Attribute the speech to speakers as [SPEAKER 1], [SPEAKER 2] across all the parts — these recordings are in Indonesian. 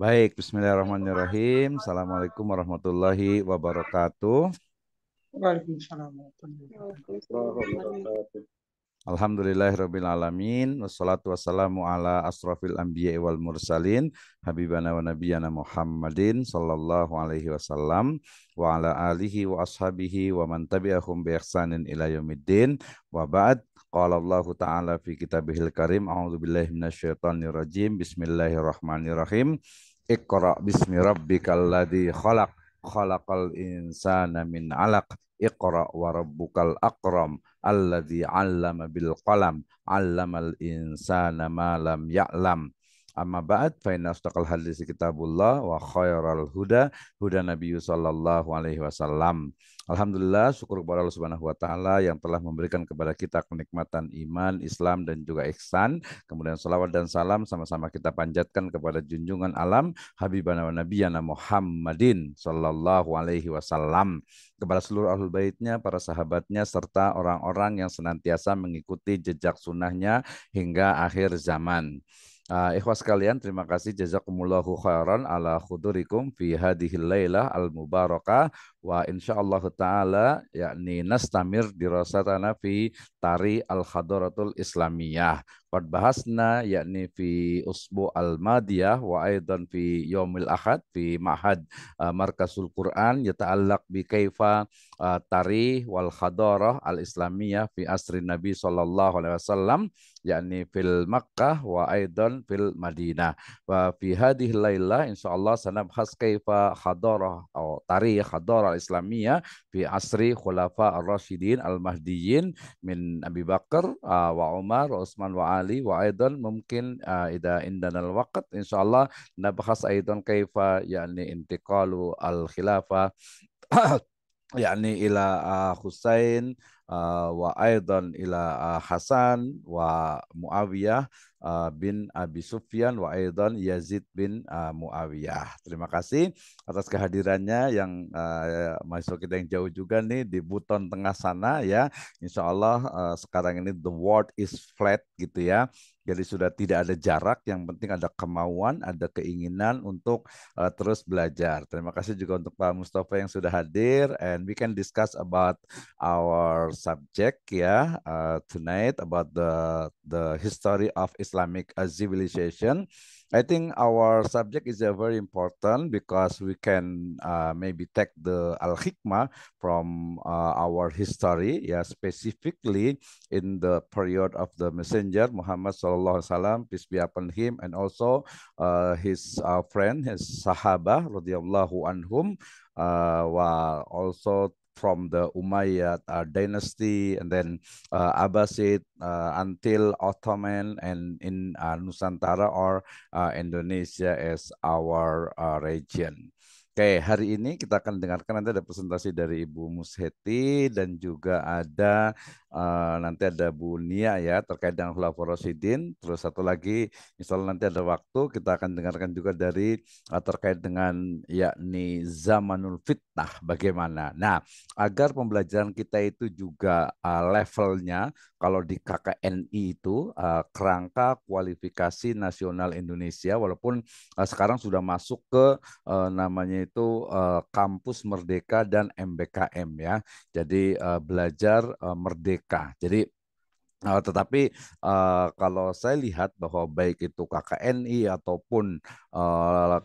[SPEAKER 1] Baik, bismillahirrahmanirrahim. Assalamualaikum warahmatullahi wabarakatuh.
[SPEAKER 2] Waalaikumsalam warahmatullahi wabarakatuh.
[SPEAKER 1] Alhamdulillahirrabbilalamin Wassalatu wassalamu ala anbiya wal mursalin Habibana wa nabiyana Muhammadin Sallallahu alaihi wasallam Wa ala alihi wa ashabihi Wa man tabi'ahum bi ihsanin ila yaumiddin Wa ba'd Qala Allah Ta'ala fi kitabihil karim A'udhu billahi rajim Bismillahirrahmanirrahim Iqra bismi rabbikal ladhi khalaq Khalaqal insana min alaq. Iqra wa rabbukal akram alladzi 'allama bil qalam 'allamal insana ma lam ya'lam Amma ba'd fa inna astaqal hadis kitabullah wa khairal huda huda Nabi sallallahu alaihi wasallam. Alhamdulillah syukur kepada Allah Subhanahu wa taala yang telah memberikan kepada kita kenikmatan iman, Islam dan juga ihsan. Kemudian salawat dan salam sama-sama kita panjatkan kepada junjungan alam Habibana wa Nabiyana Muhammadin sallallahu alaihi wasallam kepada seluruh ahlul baitnya, para sahabatnya, serta orang-orang yang senantiasa mengikuti jejak sunnahnya hingga akhir zaman. Uh, ikhwas sekalian, terima kasih. Jazakumullahu khairan ala khudurikum fi hadhil lailah al mubarakah wa insyaallah taala yakni nastamir dirasatana fi tari al hadaratul islamiyah. Qad bahasna yakni fi usbu al madiyah wa aidan fi yaumil ahad fi mahad uh, markasul Quran yata'allaq bi kaifa uh, tari wal hadarah al islamiyah fi asri Nabi sallallahu alaihi wasallam yakni fil Makkah wa aidan fil Madinah. Wa fi hadhihi laila insyaallah sanabhas kaifa hadarah atau tarikh hadarah islamiyah fi asri khulafa ar-rasyidin al-mahdiyyin min Abi Bakar uh, wa Umar wa Utsman wa Ali wa aidan. Mungkin uh, ida indanal waqt insyaallah nabhas aidan kaifa yakni intiqalu al-khilafah yakni ila uh, Husain uh, wa aidan ila uh, Hasan wa Muawiyah bin Abi Sufyan wa aidan Yazid bin uh, Muawiyah. Terima kasih atas kehadirannya yang uh, masuk kita yang jauh juga nih di Buton tengah sana ya. Insya Allah uh, sekarang ini the world is flat gitu ya. Jadi sudah tidak ada jarak, yang penting ada kemauan, ada keinginan untuk uh, terus belajar. Terima kasih juga untuk Pak Mustafa yang sudah hadir and we can discuss about our subject ya uh, tonight about the the history of Islamic civilization. I think our subject is uh, very important because we can uh, maybe take the al hikmah from uh, our history, yeah, specifically in the period of the Messenger Muhammad Sallallahu Alaihi Wasallam, peace be upon him, and also uh, his uh, friend, his Sahaba, radhiyallahu anhum, uh, were also from the Umayyad uh, dynasty and then uh, Abbasid uh, until Ottoman and in uh, Nusantara or uh, Indonesia as our uh, region. Oke, hari ini kita akan dengarkan nanti ada presentasi dari Ibu Musheti dan juga ada uh, nanti ada Bu Nia ya terkait dengan Khulafaur Rasyidin. Terus satu lagi, Allah nanti ada waktu kita akan dengarkan juga dari uh, terkait dengan yakni zamanul fitnah bagaimana. Nah, agar pembelajaran kita itu juga uh, levelnya kalau di KKNI itu uh, kerangka kualifikasi nasional Indonesia walaupun uh, sekarang sudah masuk ke uh, namanya itu uh, kampus Merdeka dan MBKM ya. Jadi uh, belajar uh, merdeka. Jadi Uh, tetapi uh, kalau saya lihat bahwa baik itu KKNI ataupun uh,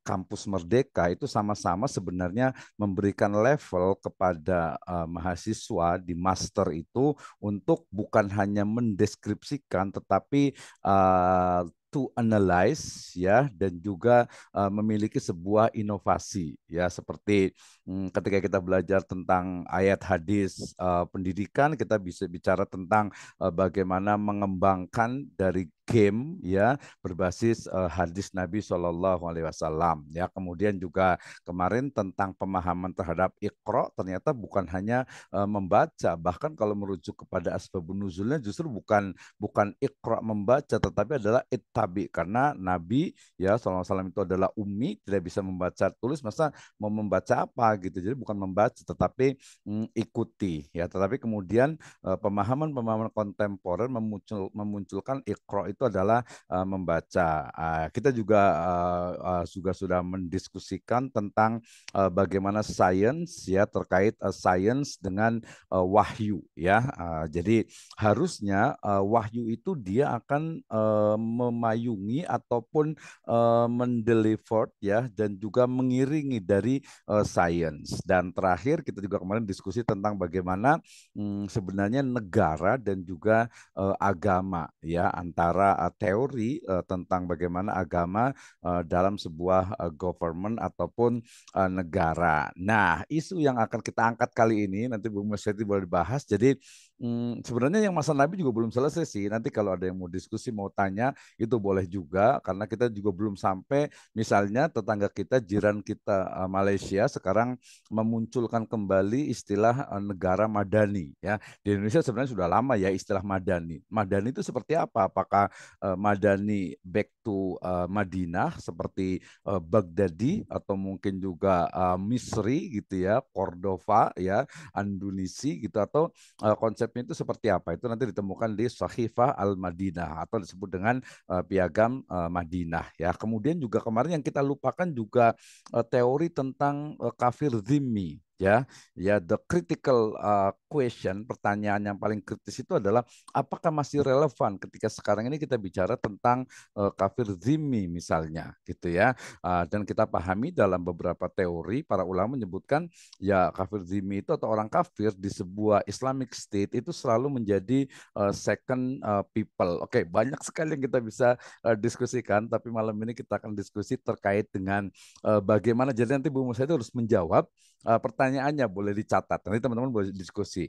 [SPEAKER 1] kampus Merdeka itu sama-sama sebenarnya memberikan level kepada uh, mahasiswa di master itu untuk bukan hanya mendeskripsikan tetapi uh, to analyze ya dan juga uh, memiliki sebuah inovasi ya seperti um, ketika kita belajar tentang ayat hadis uh, pendidikan kita bisa bicara tentang uh, bagaimana mengembangkan dari game ya berbasis uh, hadis Nabi Shallallahu Alaihi Wasallam ya. Kemudian juga kemarin tentang pemahaman terhadap ikro ternyata bukan hanya uh, membaca bahkan kalau merujuk kepada asbabun nuzulnya justru bukan bukan ikro membaca tetapi adalah itabi karena Nabi ya Shallallahu Alaihi Wasallam itu adalah umi tidak bisa membaca tulis masa mau membaca apa gitu. Jadi bukan membaca tetapi mm, ikuti ya. Tetapi kemudian uh, pemahaman pemahaman kontemporer memuncul, memunculkan ikro itu adalah uh, membaca. Uh, kita juga uh, uh, juga sudah mendiskusikan tentang uh, bagaimana sains ya terkait uh, sains dengan uh, wahyu ya. Uh, jadi harusnya uh, wahyu itu dia akan uh, memayungi ataupun uh, mendeliver ya dan juga mengiringi dari uh, sains. Dan terakhir kita juga kemarin diskusi tentang bagaimana hmm, sebenarnya negara dan juga uh, agama ya antara uh, teori uh, tentang bagaimana agama uh, dalam sebuah government ataupun negara. Nah, isu yang akan kita angkat kali ini nanti Bu Mas boleh dibahas. Jadi Hmm, sebenarnya yang masa Nabi juga belum selesai sih. Nanti kalau ada yang mau diskusi, mau tanya, itu boleh juga. Karena kita juga belum sampai, misalnya tetangga kita, jiran kita uh, Malaysia sekarang memunculkan kembali istilah uh, negara madani. Ya, di Indonesia sebenarnya sudah lama ya istilah madani. Madani itu seperti apa? Apakah uh, madani back to Madinah seperti uh, Baghdadi atau mungkin juga uh, Misri gitu ya, Cordova ya, Andunisi gitu atau konsep konsepnya itu seperti apa itu nanti ditemukan di Sahifah Al-Madinah atau disebut dengan uh, piagam uh, Madinah ya. Kemudian juga kemarin yang kita lupakan juga uh, teori tentang uh, kafir zimmi ya. Ya the critical uh, question pertanyaan yang paling kritis itu adalah apakah masih relevan ketika sekarang ini kita bicara tentang uh, kafir zimmi misalnya gitu ya. Uh, dan kita pahami dalam beberapa teori para ulama menyebutkan ya kafir zimmi itu atau orang kafir di sebuah Islamic State itu selalu menjadi uh, second uh, people. Oke okay, banyak sekali yang kita bisa uh, diskusikan tapi malam ini kita akan diskusi terkait dengan uh, bagaimana. Jadi nanti Bu Musa itu harus menjawab uh, pertanyaannya boleh dicatat. Nanti teman-teman boleh diskusi.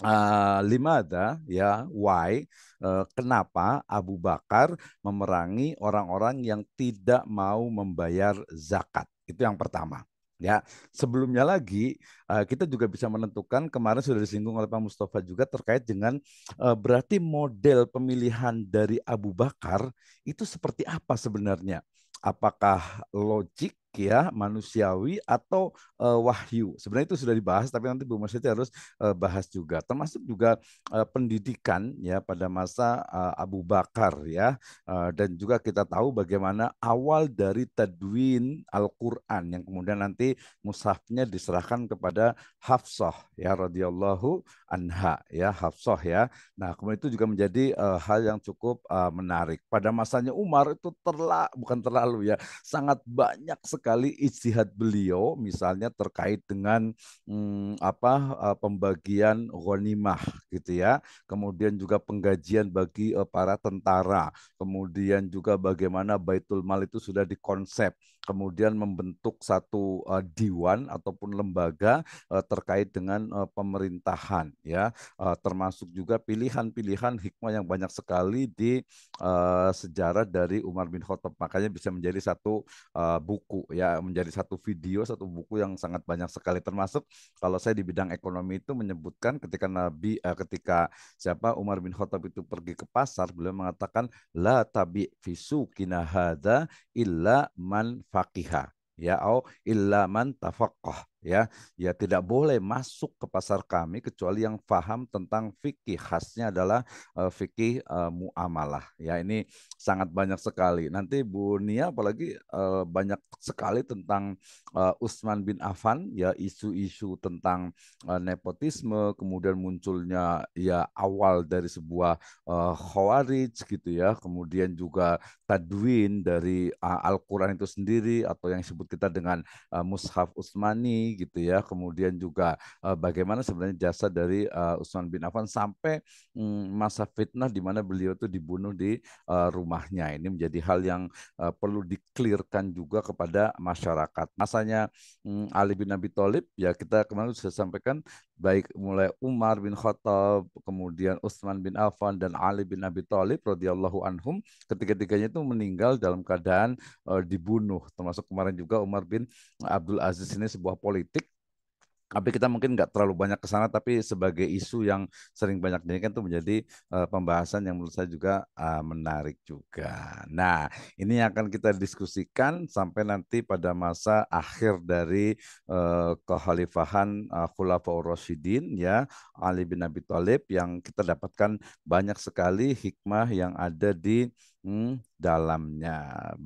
[SPEAKER 1] Uh, lima ada ya why uh, kenapa Abu Bakar memerangi orang-orang yang tidak mau membayar zakat itu yang pertama ya sebelumnya lagi kita juga bisa menentukan kemarin sudah disinggung oleh Pak Mustafa juga terkait dengan berarti model pemilihan dari Abu Bakar itu seperti apa sebenarnya apakah logik ya manusiawi atau uh, wahyu. Sebenarnya itu sudah dibahas tapi nanti Bu Masyiti harus uh, bahas juga. Termasuk juga uh, pendidikan ya pada masa uh, Abu Bakar ya uh, dan juga kita tahu bagaimana awal dari tadwin Al-Qur'an yang kemudian nanti mushafnya diserahkan kepada Hafsah ya radhiyallahu anha ya Hafsah ya. Nah, kemudian itu juga menjadi uh, hal yang cukup uh, menarik. Pada masanya Umar itu terlalu bukan terlalu ya, sangat banyak sekali ijtihad beliau misalnya terkait dengan hmm, apa uh, pembagian ghanimah gitu ya. Kemudian juga penggajian bagi uh, para tentara. Kemudian juga bagaimana Baitul Mal itu sudah dikonsep kemudian membentuk satu uh, diwan ataupun lembaga uh, terkait dengan uh, pemerintahan ya. Uh, termasuk juga pilihan-pilihan hikmah yang banyak sekali di uh, sejarah dari Umar bin Khattab. Makanya bisa menjadi satu uh, buku ya menjadi satu video satu buku yang sangat banyak sekali. Termasuk kalau saya di bidang ekonomi itu menyebutkan ketika Nabi uh, ketika siapa Umar bin Khattab itu pergi ke pasar beliau mengatakan la tabi fisu kinahada illa man fakiha ya au illa man tafaqqah ya. Ya tidak boleh masuk ke pasar kami kecuali yang paham tentang fikih. Khasnya adalah uh, fikih uh, muamalah. Ya ini sangat banyak sekali. Nanti Bu Nia apalagi uh, banyak sekali tentang uh, Utsman bin Affan ya isu-isu tentang uh, nepotisme kemudian munculnya ya awal dari sebuah uh, khawarij gitu ya. Kemudian juga tadwin dari uh, Al-Qur'an itu sendiri atau yang disebut kita dengan uh, mushaf Utsmani gitu ya. Kemudian juga uh, bagaimana sebenarnya jasa dari uh, Utsman bin Affan sampai um, masa fitnah di mana beliau itu dibunuh di uh, rumahnya. Ini menjadi hal yang uh, perlu diklirkan juga kepada masyarakat. Masanya um, Ali bin Abi Thalib ya kita kemarin sudah sampaikan baik mulai Umar bin Khattab, kemudian Utsman bin Affan dan Ali bin Abi Thalib radhiyallahu anhum ketiga-tiganya itu meninggal dalam keadaan uh, dibunuh. Termasuk kemarin juga Umar bin Abdul Aziz ini sebuah politik tapi kita mungkin nggak terlalu banyak ke sana tapi sebagai isu yang sering banyak dinaikkan itu menjadi uh, pembahasan yang menurut saya juga uh, menarik juga. Nah, ini yang akan kita diskusikan sampai nanti pada masa akhir dari uh, kekhalifahan uh, Khulafaur Rasyidin ya Ali bin Abi Thalib yang kita dapatkan banyak sekali hikmah yang ada di hmm, dalamnya.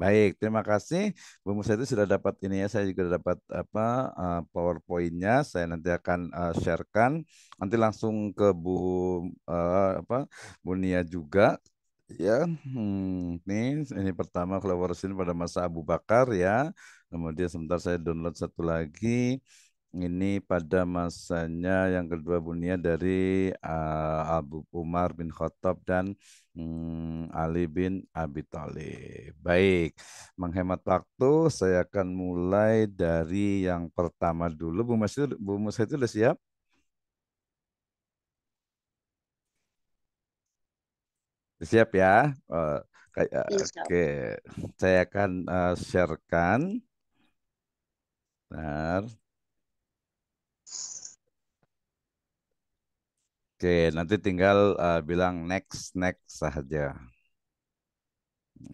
[SPEAKER 1] Baik, terima kasih Bu Musa itu sudah dapat ini ya. Saya juga dapat apa uh, PowerPoint-nya. Saya nanti akan uh, sharekan. Nanti langsung ke Bu uh, apa Bu Nia juga ya. Hmm, ini ini pertama kolaborasi pada masa Abu Bakar ya. Kemudian sebentar saya download satu lagi ini pada masanya yang kedua Bunia dari uh, Abu Umar bin Khattab dan um, Ali bin Abi Thalib. Baik, menghemat waktu saya akan mulai dari yang pertama dulu. Bu Mas itu, Bu Musa itu sudah siap? Siap ya? Uh, kayak, Oke, okay. saya akan uh, sharekan. Bentar. Oke, nanti tinggal uh, bilang next next saja.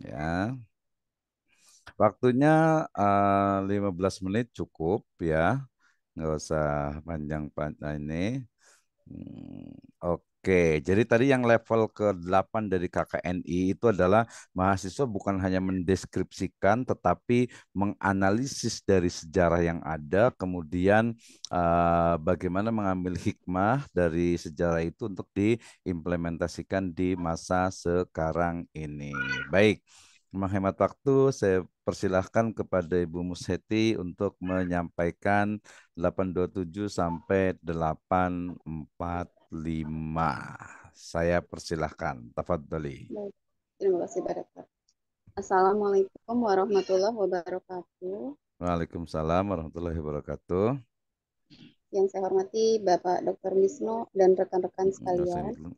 [SPEAKER 1] Ya. Waktunya uh, eh, 15 menit cukup ya. Nggak usah panjang-panjang ini. Hmm, Oke. Oke, jadi tadi yang level ke-8 dari KKNI itu adalah mahasiswa bukan hanya mendeskripsikan tetapi menganalisis dari sejarah yang ada, kemudian uh, bagaimana mengambil hikmah dari sejarah itu untuk diimplementasikan di masa sekarang ini. Baik menghemat waktu, saya persilahkan kepada Ibu Musheti untuk menyampaikan 827 sampai 845. Saya persilahkan. Tafadhali.
[SPEAKER 3] Terima kasih Bapak. Assalamualaikum warahmatullahi wabarakatuh.
[SPEAKER 1] Waalaikumsalam warahmatullahi wabarakatuh.
[SPEAKER 3] Yang saya hormati Bapak Dr. Wisnu dan rekan-rekan sekalian.